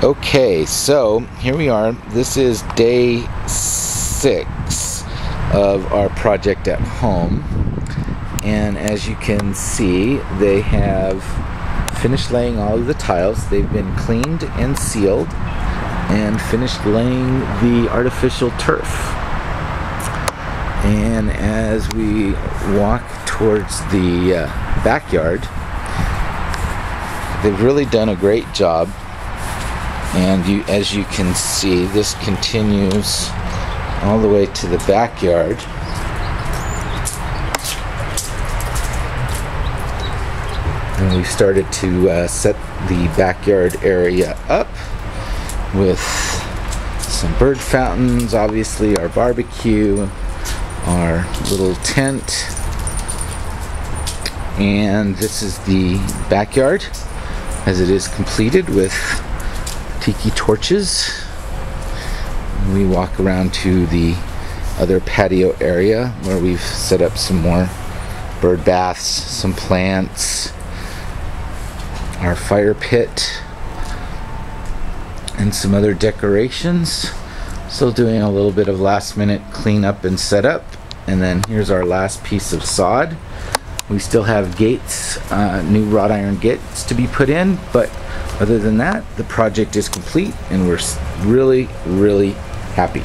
Okay, so here we are. This is day six of our project at home. And as you can see, they have finished laying all of the tiles. They've been cleaned and sealed and finished laying the artificial turf. And as we walk towards the uh, backyard, they've really done a great job and you as you can see this continues all the way to the backyard. And we started to uh, set the backyard area up with some bird fountains obviously our barbecue our little tent. And this is the backyard as it is completed with tiki torches. We walk around to the other patio area where we've set up some more bird baths, some plants, our fire pit, and some other decorations. Still doing a little bit of last minute cleanup and setup. And then here's our last piece of sod. We still have gates, uh, new wrought iron gates to be put in, but other than that, the project is complete and we're really, really happy.